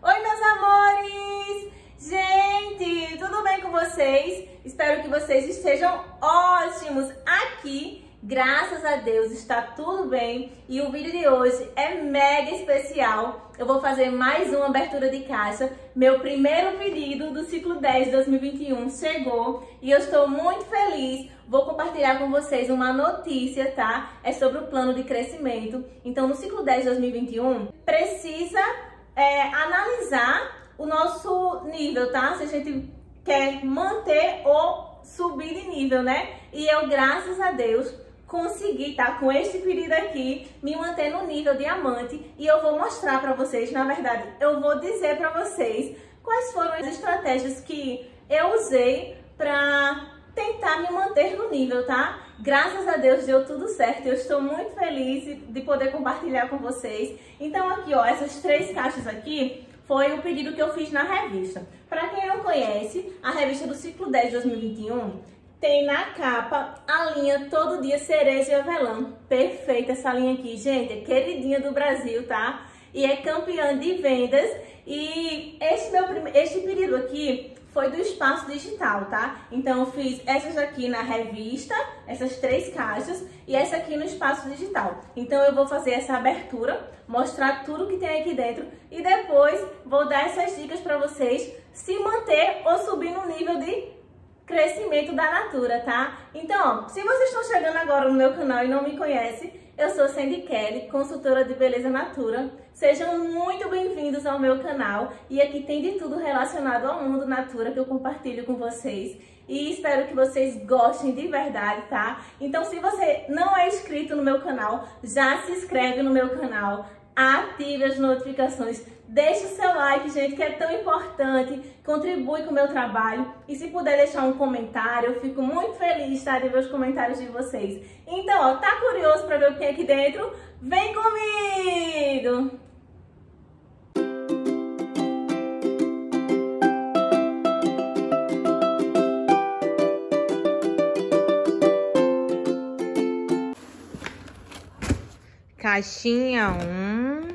Oi, meus amores! Gente, tudo bem com vocês? Espero que vocês estejam ótimos aqui. Graças a Deus está tudo bem e o vídeo de hoje é mega especial. Eu vou fazer mais uma abertura de caixa. Meu primeiro pedido do ciclo 10 de 2021 chegou e eu estou muito feliz. Vou compartilhar com vocês uma notícia, tá? É sobre o plano de crescimento. Então, no ciclo 10 de 2021, precisa é, analisar o nosso nível, tá? Se a gente quer manter ou subir de nível, né? E eu, graças a Deus, consegui, tá? Com este pedido aqui, me manter no nível diamante. E eu vou mostrar pra vocês, na verdade, eu vou dizer pra vocês quais foram as estratégias que eu usei pra tentar me manter no nível, tá? Graças a Deus deu tudo certo. Eu estou muito feliz de poder compartilhar com vocês. Então aqui, ó, essas três caixas aqui foi o pedido que eu fiz na revista. Para quem não conhece, a revista do ciclo 10 de 2021 tem na capa a linha Todo Dia Cereja e Avelã. Perfeita essa linha aqui, gente. É queridinha do Brasil, tá? E é campeã de vendas. E este, meu, este pedido aqui foi do espaço digital, tá? Então eu fiz essas aqui na revista, essas três caixas, e essa aqui no espaço digital. Então eu vou fazer essa abertura, mostrar tudo que tem aqui dentro e depois vou dar essas dicas para vocês se manter ou subir no nível de crescimento da Natura, tá? Então, ó, se vocês estão chegando agora no meu canal e não me conhecem, eu sou Sandy Kelly, consultora de beleza Natura. Sejam muito bem-vindos ao meu canal e aqui tem de tudo relacionado ao mundo Natura que eu compartilho com vocês. E espero que vocês gostem de verdade, tá? Então, se você não é inscrito no meu canal, já se inscreve no meu canal, ative as notificações, deixe o seu like, gente, que é tão importante, contribui com o meu trabalho e se puder deixar um comentário, eu fico muito feliz tá, de ver os comentários de vocês. Então, ó, tá curioso para ver o que tem aqui dentro? Vem comigo! Caixinha 1 um.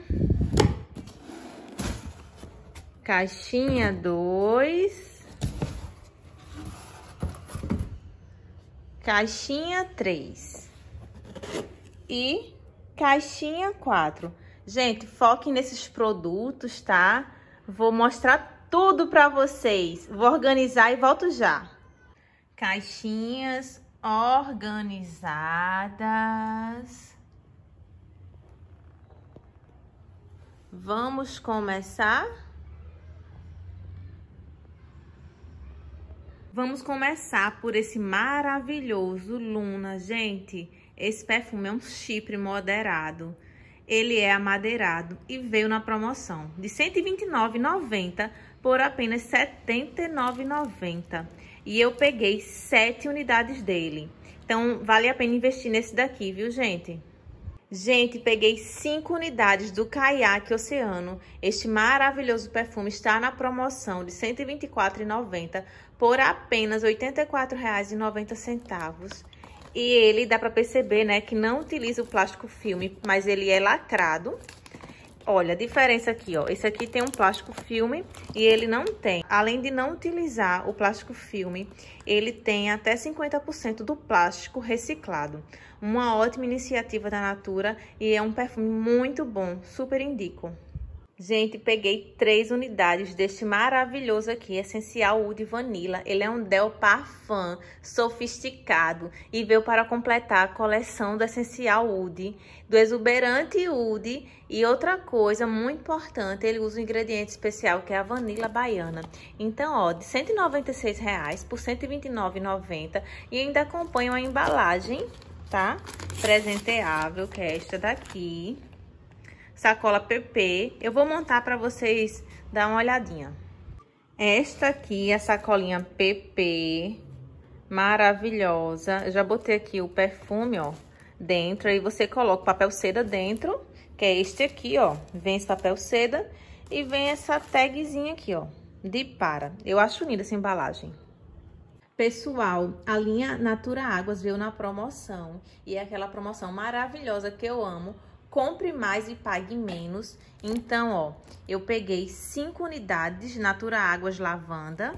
caixinha 2, caixinha 3 e caixinha 4. Gente, foquem nesses produtos, tá? Vou mostrar tudo para vocês. Vou organizar e volto já. Caixinhas organizadas. Vamos começar? Vamos começar por esse maravilhoso Luna. Gente, esse perfume é um chipre moderado. Ele é amadeirado e veio na promoção de R$ 129,90 por apenas R$ 79,90. E eu peguei sete unidades dele. Então, vale a pena investir nesse daqui, viu, gente? Gente, peguei 5 unidades do Caiaque Oceano. Este maravilhoso perfume está na promoção de R$ 124,90 por apenas R$ 84,90. E ele dá para perceber, né, que não utiliza o plástico filme, mas ele é lacrado. Olha, a diferença aqui, ó. Esse aqui tem um plástico filme e ele não tem. Além de não utilizar o plástico filme, ele tem até 50% do plástico reciclado. Uma ótima iniciativa da Natura e é um perfume muito bom. Super indico. Gente, peguei três unidades deste maravilhoso aqui, Essencial Wood Vanilla. Ele é um Del Parfum sofisticado e veio para completar a coleção do Essencial Wood, do exuberante Wood. E outra coisa muito importante, ele usa um ingrediente especial que é a vanila baiana. Então, ó, de 196 reais por R$ 129,90 e ainda acompanha uma embalagem, tá? Presenteável, que é esta daqui sacola PP. Eu vou montar para vocês dar uma olhadinha. Esta aqui é a sacolinha PP, maravilhosa. Eu já botei aqui o perfume, ó, dentro. Aí você coloca o papel seda dentro, que é este aqui, ó. Vem esse papel seda e vem essa tagzinha aqui, ó, de para. Eu acho linda essa embalagem. Pessoal, a linha Natura Águas veio na promoção e é aquela promoção maravilhosa que eu amo compre mais e pague menos. Então, ó, eu peguei 5 unidades Natura Águas Lavanda,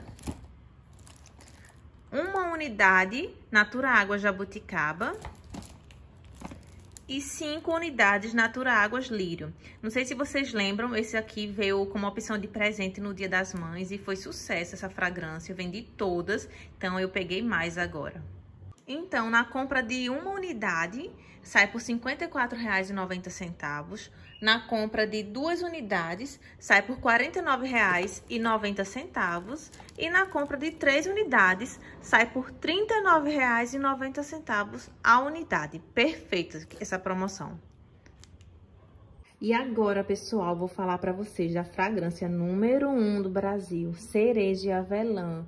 uma unidade Natura Águas Jabuticaba e 5 unidades Natura Águas Lírio. Não sei se vocês lembram, esse aqui veio como opção de presente no Dia das Mães e foi sucesso essa fragrância. Eu vendi todas, então eu peguei mais agora. Então, na compra de uma unidade, sai por R$ 54,90. Na compra de duas unidades, sai por R$ 49,90. E na compra de três unidades, sai por R$ 39,90 a unidade. Perfeita essa promoção. E agora, pessoal, vou falar para vocês da fragrância número 1 um do Brasil, cereja e avelã.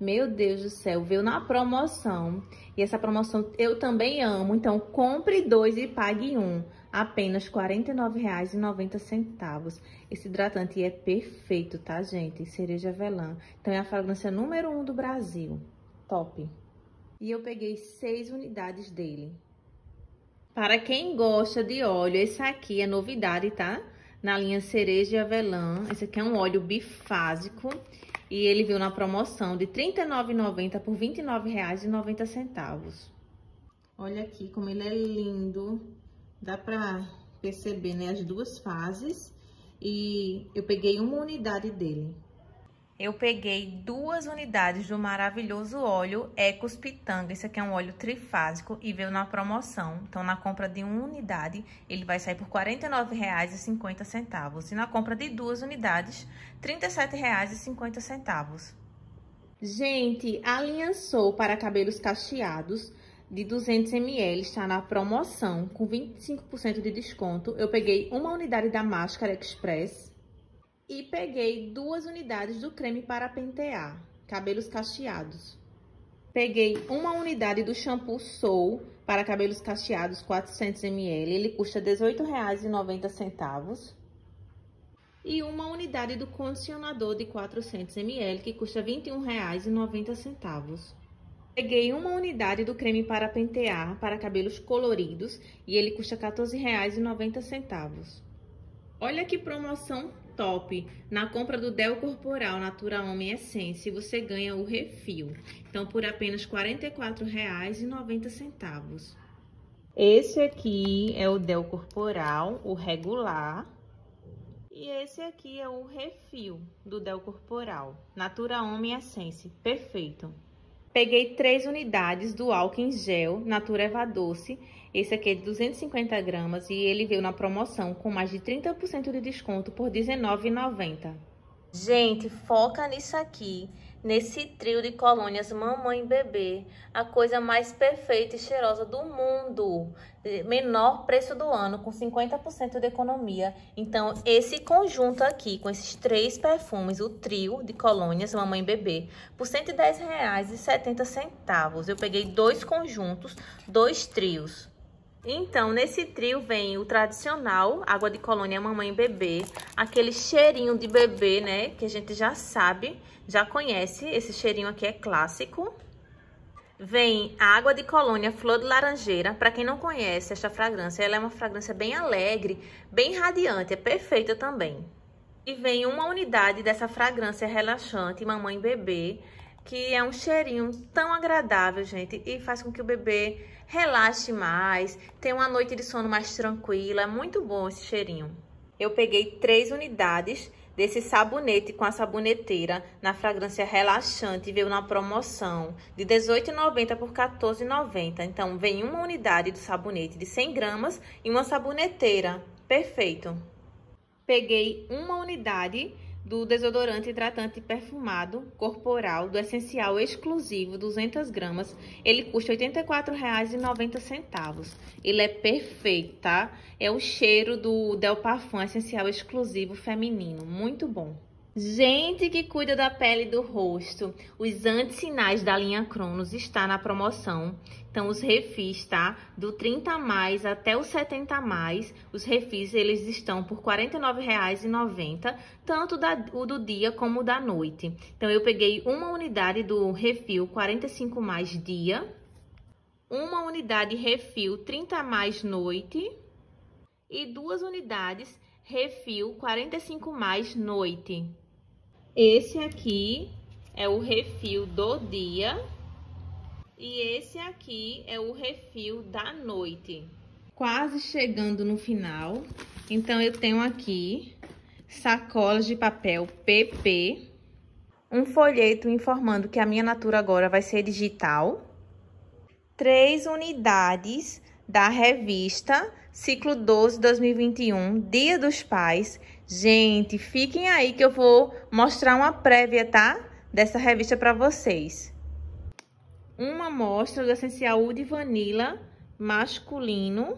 Meu Deus do céu, veio na promoção. E essa promoção eu também amo. Então, compre dois e pague um. Apenas R$ 49,90. Esse hidratante é perfeito, tá, gente? Cereja avelã. Então, é a fragrância número um do Brasil. Top. E eu peguei seis unidades dele. Para quem gosta de óleo, esse aqui é novidade, tá? Na linha cereja e avelã. Esse aqui é um óleo bifásico. E ele veio na promoção de R$ 39,90 por R$ 29,90. Olha aqui como ele é lindo. Dá pra perceber, né, as duas fases. E eu peguei uma unidade dele eu peguei duas unidades do maravilhoso óleo Ecos Pitanga. Esse aqui é um óleo trifásico e veio na promoção. Então, na compra de uma unidade, ele vai sair por R$ 49,50. E na compra de duas unidades, R$ 37,50. Gente, a linha Sou para cabelos cacheados de 200 ml está na promoção com 25% de desconto. Eu peguei uma unidade da Máscara Express e peguei duas unidades do creme para pentear, cabelos cacheados. Peguei uma unidade do shampoo Soul para cabelos cacheados 400ml, ele custa R$18,90. E uma unidade do condicionador de 400ml, que custa R$21,90. Peguei uma unidade do creme para pentear para cabelos coloridos e ele custa R$14,90. Olha que promoção top. Na compra do Del Corporal Natura Homem Essência, você ganha o refil. Então, por apenas R$ 44,90. Esse aqui é o Del Corporal, o regular. E esse aqui é o refil do Del Corporal, Natura Homem Essência, perfeito. Peguei três unidades do álcool em gel Natura Eva Doce esse aqui é de 250 gramas e ele veio na promoção com mais de 30% de desconto por R$19,90. Gente, foca nisso aqui, nesse trio de colônias mamãe e bebê, a coisa mais perfeita e cheirosa do mundo. Menor preço do ano, com 50% de economia. Então, esse conjunto aqui, com esses três perfumes, o trio de colônias mamãe e bebê, por R$ 110,70. Eu peguei dois conjuntos, dois trios. Então, nesse trio vem o tradicional, água de colônia mamãe e bebê, aquele cheirinho de bebê, né, que a gente já sabe, já conhece, esse cheirinho aqui é clássico. Vem a água de colônia flor de laranjeira, para quem não conhece esta fragrância, ela é uma fragrância bem alegre, bem radiante, é perfeita também. E vem uma unidade dessa fragrância relaxante, mamãe e bebê, que é um cheirinho tão agradável, gente, e faz com que o bebê relaxe mais, tenha uma noite de sono mais tranquila. É muito bom esse cheirinho. Eu peguei três unidades desse sabonete com a saboneteira na fragrância relaxante, veio na promoção de R$18,90 por R$14,90. Então, vem uma unidade do sabonete de 100 gramas e uma saboneteira. Perfeito. Peguei uma unidade do desodorante hidratante perfumado corporal do essencial exclusivo 200 gramas. Ele custa R$ 84,90. Ele é perfeito, tá? É o cheiro do Del Parfum essencial exclusivo feminino. Muito bom. Gente que cuida da pele e do rosto, os antissinais da linha Cronos está na promoção. Então, os refis, tá? Do 30 mais até o 70 mais, os refis, eles estão por R$ 49,90, tanto da, o do dia como o da noite. Então, eu peguei uma unidade do refil 45 mais dia, uma unidade refil 30 mais noite e duas unidades refil 45 mais noite. Esse aqui é o refil do dia e esse aqui é o refil da noite. Quase chegando no final, então eu tenho aqui sacolas de papel PP, um folheto informando que a minha natura agora vai ser digital, três unidades da revista Ciclo 12 2021, Dia dos Pais. Gente, fiquem aí que eu vou mostrar uma prévia, tá? Dessa revista para vocês. Uma amostra do essencial Wood Vanilla masculino.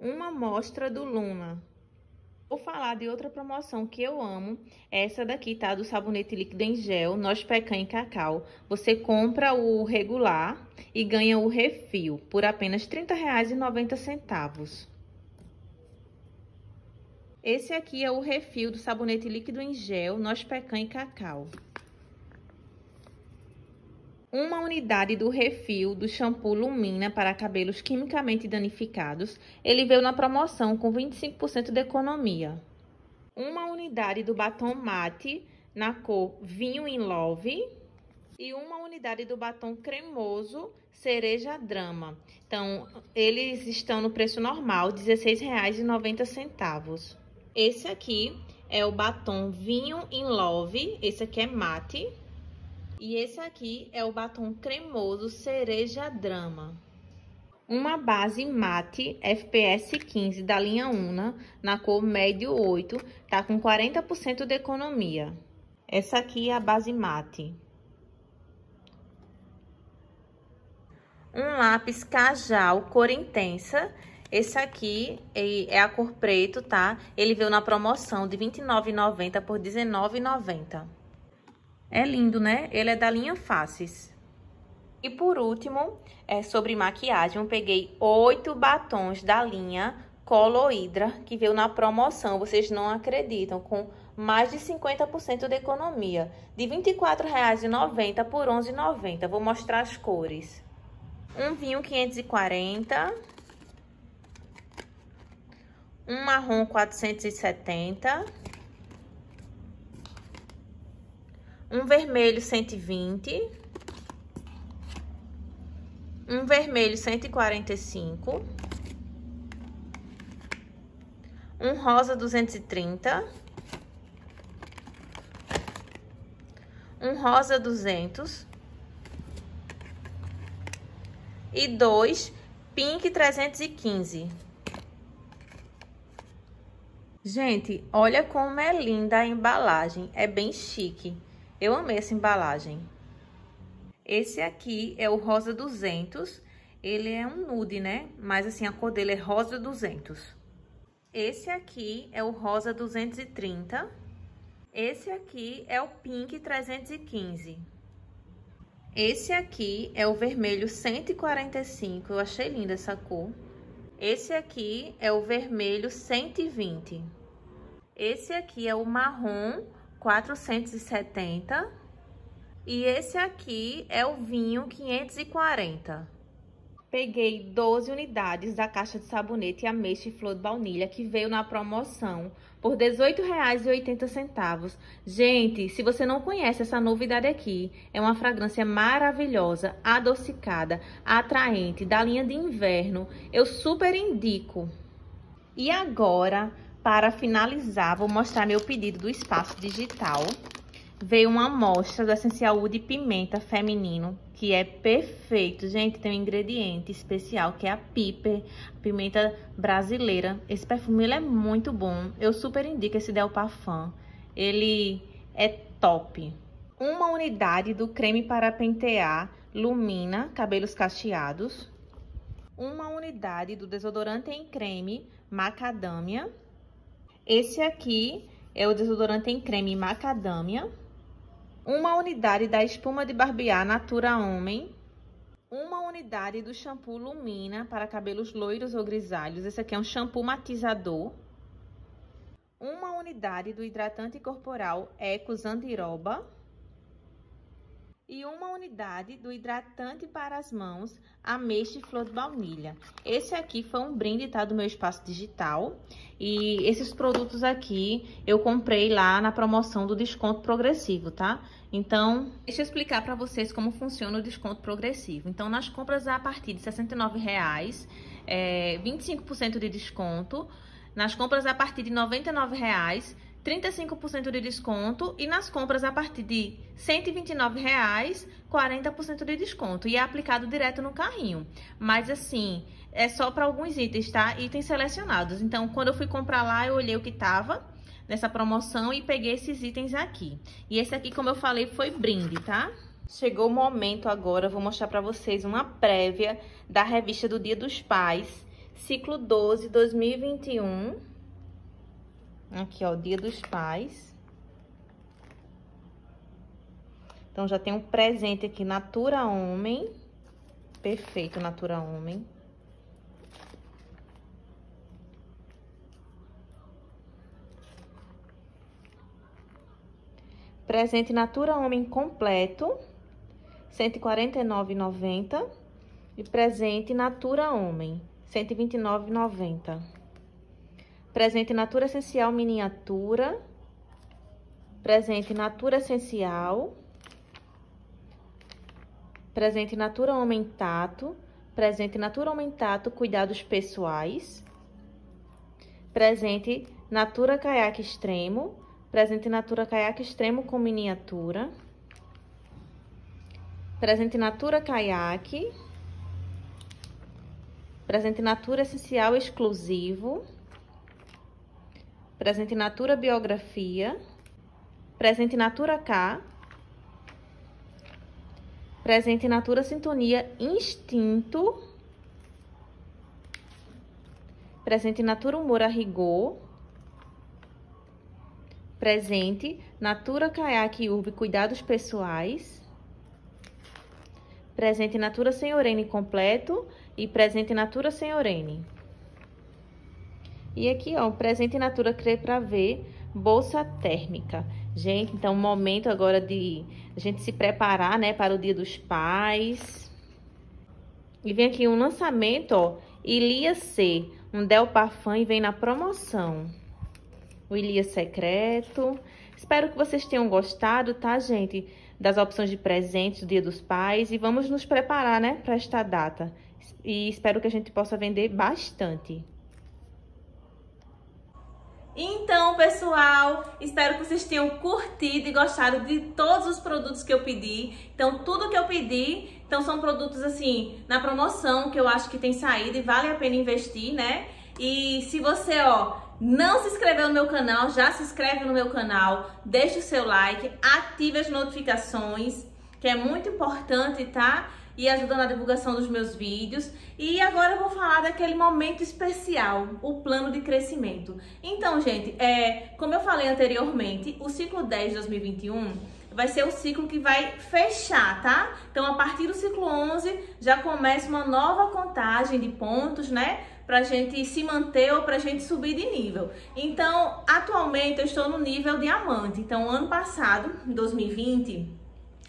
Uma amostra do Luna. Vou falar de outra promoção que eu amo. Essa daqui, tá? Do sabonete líquido em gel, Nós Pecan e Cacau. Você compra o regular e ganha o refil por apenas R$ 30,90. Esse aqui é o refil do sabonete líquido em gel, Nós Pecan e Cacau uma unidade do refil do shampoo Lumina para cabelos quimicamente danificados. Ele veio na promoção com 25% de economia. Uma unidade do batom mate na cor Vinho in Love e uma unidade do batom cremoso Cereja Drama. Então, eles estão no preço normal, R$ 16,90. Esse aqui é o batom Vinho in Love, esse aqui é mate. E esse aqui é o batom cremoso Cereja Drama. Uma base mate FPS 15 da linha Una, na cor médio 8, tá com 40% de economia. Essa aqui é a base mate. Um lápis Cajal cor intensa. Esse aqui é a cor preto, tá? Ele veio na promoção de R$ 29,90 por R$ 19,90. É lindo, né? Ele é da linha Faces. E por último, é sobre maquiagem, eu peguei oito batons da linha Coloidra, que veio na promoção, vocês não acreditam, com mais de 50% de economia, de R$ 24,90 por R$ 11,90. Vou mostrar as cores. Um vinho 540, um marrom 470, um vermelho 120, um vermelho 145, um rosa 230, um rosa 200 e dois pink 315. Gente, olha como é linda a embalagem, é bem chique. Eu amei essa embalagem. Esse aqui é o rosa 200. Ele é um nude, né? Mas assim, a cor dele é rosa 200. Esse aqui é o rosa 230. Esse aqui é o pink 315. Esse aqui é o vermelho 145. Eu achei linda essa cor. Esse aqui é o vermelho 120. Esse aqui é o marrom 470. E esse aqui é o vinho 540. Peguei 12 unidades da caixa de sabonete Ameixa e Flor de Baunilha, que veio na promoção por R$ 18,80. Gente, se você não conhece essa novidade aqui, é uma fragrância maravilhosa, adocicada, atraente, da linha de inverno. Eu super indico. E agora, para finalizar, vou mostrar meu pedido do espaço digital. Veio uma amostra do Essencial Wood Pimenta Feminino, que é perfeito. Gente, tem um ingrediente especial, que é a Piper, pimenta brasileira. Esse perfume ele é muito bom. Eu super indico esse Del Parfum. Ele é top. Uma unidade do creme para pentear Lumina Cabelos Cacheados. Uma unidade do desodorante em creme Macadâmia esse aqui é o desodorante em creme macadâmia. Uma unidade da espuma de barbear Natura Homem. Uma unidade do shampoo Lumina para cabelos loiros ou grisalhos. Esse aqui é um shampoo matizador. Uma unidade do hidratante corporal Eco Zandiroba. E uma unidade do hidratante para as mãos Ameixe Flor de Baunilha. Esse aqui foi um brinde, tá? Do meu espaço digital. E esses produtos aqui eu comprei lá na promoção do desconto progressivo, tá? Então, deixa eu explicar para vocês como funciona o desconto progressivo. Então, nas compras a partir de R$ 69,00, é, 25% de desconto. Nas compras a partir de R$ 99,00, 35% de desconto e nas compras a partir de 129 reais, 40% de desconto e é aplicado direto no carrinho. Mas assim, é só para alguns itens, tá? Itens selecionados. Então, quando eu fui comprar lá, eu olhei o que tava nessa promoção e peguei esses itens aqui. E esse aqui, como eu falei, foi brinde, tá? Chegou o momento agora, vou mostrar para vocês uma prévia da revista do Dia dos Pais, ciclo 12, 2021 Aqui, ó, Dia dos Pais. Então, já tem um presente aqui, Natura Homem. Perfeito, Natura Homem. Presente Natura Homem completo, R$ 149,90. E presente Natura Homem, R$ 129,90. Presente Natura Essencial Miniatura. Presente Natura Essencial. Presente Natura Aumentato. Presente Natura Aumentato Cuidados Pessoais. Presente Natura Caiaque Extremo. Presente Natura Caiaque Extremo com miniatura. Presente Natura Caiaque. Presente Natura Essencial Exclusivo. Presente Natura Biografia, Presente Natura K, Presente Natura Sintonia Instinto, Presente Natura Humor a Rigor, Presente Natura Caiaque Urbe Cuidados Pessoais, Presente Natura Senhorene Completo e Presente Natura Senhorene. E aqui, ó, presente Natura Crê pra ver, bolsa térmica. Gente, então, momento agora de a gente se preparar, né, para o Dia dos Pais. E vem aqui um lançamento, ó, Ilia C, um Del Parfum e vem na promoção. O Ilia Secreto. Espero que vocês tenham gostado, tá, gente? Das opções de presentes do Dia dos Pais. E vamos nos preparar, né, para esta data. E espero que a gente possa vender bastante. Então, pessoal, espero que vocês tenham curtido e gostado de todos os produtos que eu pedi. Então, tudo que eu pedi, então são produtos assim, na promoção, que eu acho que tem saído e vale a pena investir, né? E se você, ó, não se inscreveu no meu canal, já se inscreve no meu canal, deixa o seu like, ative as notificações, que é muito importante, tá? E ajudando na divulgação dos meus vídeos. E agora eu vou falar daquele momento especial, o plano de crescimento. Então, gente, é, como eu falei anteriormente, o ciclo 10 de 2021 vai ser o ciclo que vai fechar, tá? Então, a partir do ciclo 11 já começa uma nova contagem de pontos, né? Pra gente se manter ou pra gente subir de nível. Então, atualmente eu estou no nível diamante. Então, ano passado, 2020,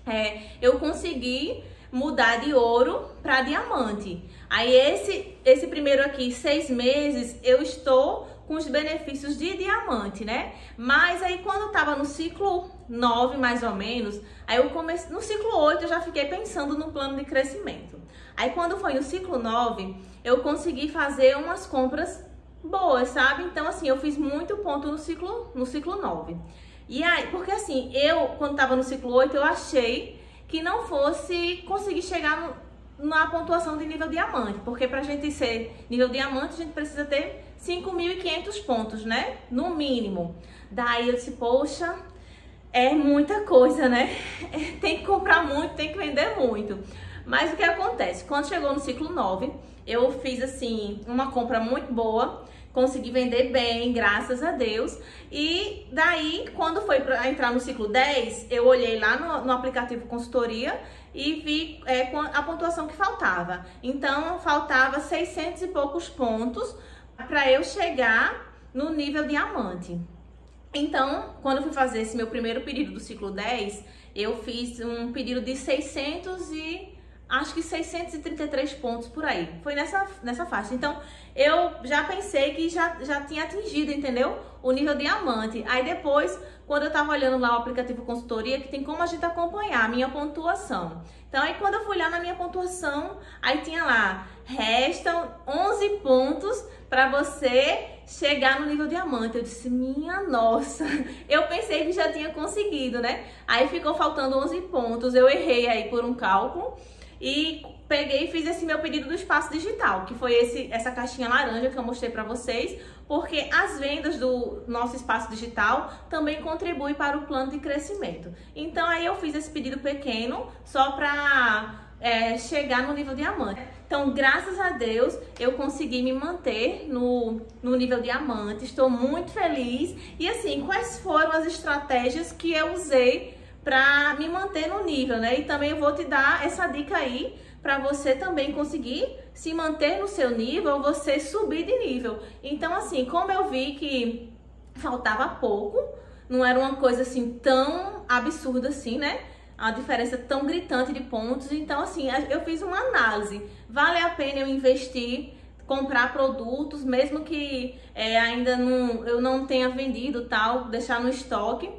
é, eu consegui mudar de ouro para diamante. Aí esse, esse primeiro aqui, seis meses, eu estou com os benefícios de diamante, né? Mas aí quando eu tava no ciclo 9, mais ou menos, aí eu comecei, no ciclo 8 eu já fiquei pensando no plano de crescimento. Aí quando foi no ciclo 9, eu consegui fazer umas compras boas, sabe? Então assim, eu fiz muito ponto no ciclo no ciclo 9. E aí, porque assim, eu quando tava no ciclo 8, eu achei que não fosse conseguir chegar no, na pontuação de nível diamante, porque para a gente ser nível diamante, a gente precisa ter 5.500 pontos, né? No mínimo. Daí eu disse, poxa, é muita coisa, né? tem que comprar muito, tem que vender muito. Mas o que acontece? Quando chegou no ciclo 9, eu fiz assim uma compra muito boa consegui vender bem, graças a Deus. E daí, quando foi para entrar no ciclo 10, eu olhei lá no, no aplicativo consultoria e vi é, a pontuação que faltava. Então, faltava 600 e poucos pontos para eu chegar no nível diamante. Então, quando eu fui fazer esse meu primeiro pedido do ciclo 10, eu fiz um pedido de 600 e acho que 633 pontos por aí. Foi nessa, nessa faixa. Então, eu já pensei que já, já tinha atingido, entendeu? O nível diamante. Aí depois, quando eu tava olhando lá o aplicativo consultoria, que tem como a gente acompanhar a minha pontuação. Então, aí quando eu fui lá na minha pontuação, aí tinha lá, restam 11 pontos para você chegar no nível diamante. Eu disse, minha nossa, eu pensei que já tinha conseguido, né? Aí ficou faltando 11 pontos, eu errei aí por um cálculo e peguei e fiz esse meu pedido do espaço digital, que foi esse, essa caixinha laranja que eu mostrei para vocês, porque as vendas do nosso espaço digital também contribuem para o plano de crescimento. Então aí eu fiz esse pedido pequeno só para é, chegar no nível diamante. Então, graças a Deus, eu consegui me manter no, no nível diamante. Estou muito feliz. E assim, quais foram as estratégias que eu usei para me manter no nível, né? E também eu vou te dar essa dica aí para você também conseguir se manter no seu nível, você subir de nível. Então, assim, como eu vi que faltava pouco, não era uma coisa assim tão absurda assim, né? A diferença tão gritante de pontos. Então, assim, eu fiz uma análise. Vale a pena eu investir, comprar produtos, mesmo que é, ainda não, eu não tenha vendido tal, deixar no estoque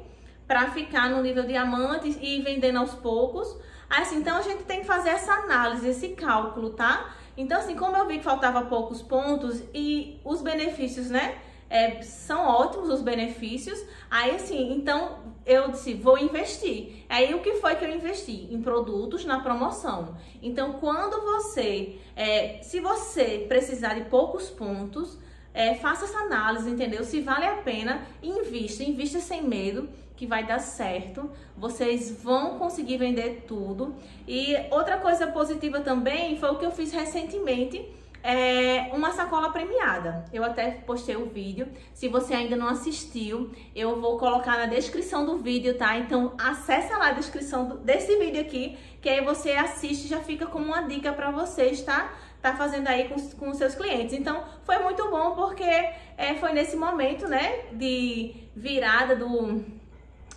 para ficar no nível diamante e ir vendendo aos poucos. Assim, então a gente tem que fazer essa análise, esse cálculo, tá? Então, assim, como eu vi que faltava poucos pontos e os benefícios, né? É, são ótimos os benefícios. Aí, assim, então eu disse, vou investir. Aí, o que foi que eu investi? Em produtos na promoção. Então, quando você, é, se você precisar de poucos pontos, é, faça essa análise, entendeu? Se vale a pena, invista, invista sem medo, que vai dar certo. Vocês vão conseguir vender tudo. E outra coisa positiva também foi o que eu fiz recentemente. É uma sacola premiada. Eu até postei o vídeo. Se você ainda não assistiu, eu vou colocar na descrição do vídeo, tá? Então acessa lá a descrição do, desse vídeo aqui, que aí você assiste já fica como uma dica para vocês, tá? tá fazendo aí com, com seus clientes. Então, foi muito bom porque é, foi nesse momento, né, de virada do,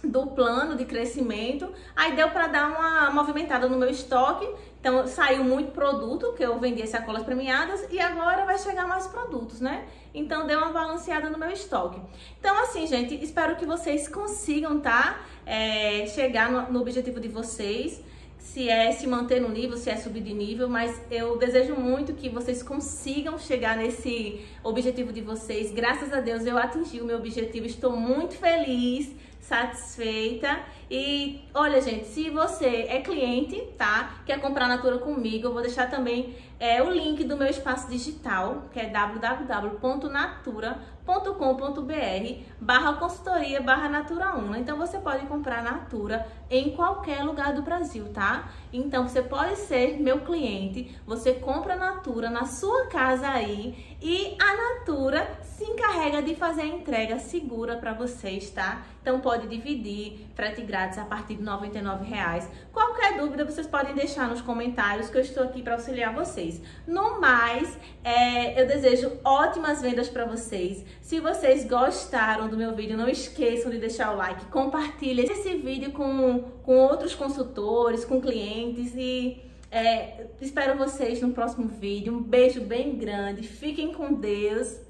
do plano de crescimento. Aí deu para dar uma movimentada no meu estoque. Então, saiu muito produto, que eu vendi sacolas premiadas, e agora vai chegar mais produtos, né? Então, deu uma balanceada no meu estoque. Então, assim, gente, espero que vocês consigam, tá? É, chegar no, no objetivo de vocês se é se manter no nível, se é subir de nível, mas eu desejo muito que vocês consigam chegar nesse objetivo de vocês. Graças a Deus eu atingi o meu objetivo, estou muito feliz satisfeita. E olha, gente, se você é cliente, tá? Quer comprar Natura comigo, eu vou deixar também é, o link do meu espaço digital, que é www.natura.com.br barra consultoria barra Natura 1. Então você pode comprar Natura em qualquer lugar do Brasil, tá? Então você pode ser meu cliente, você compra Natura na sua casa aí e a Natura se encarrega de fazer a entrega segura para vocês, tá? Então pode dividir, frete grátis a partir de R$ 99,00. Qualquer dúvida vocês podem deixar nos comentários que eu estou aqui para auxiliar vocês. No mais, é, eu desejo ótimas vendas para vocês. Se vocês gostaram do meu vídeo, não esqueçam de deixar o like, compartilhe esse vídeo com, com outros consultores, com clientes e é, espero vocês no próximo vídeo. Um beijo bem grande, fiquem com Deus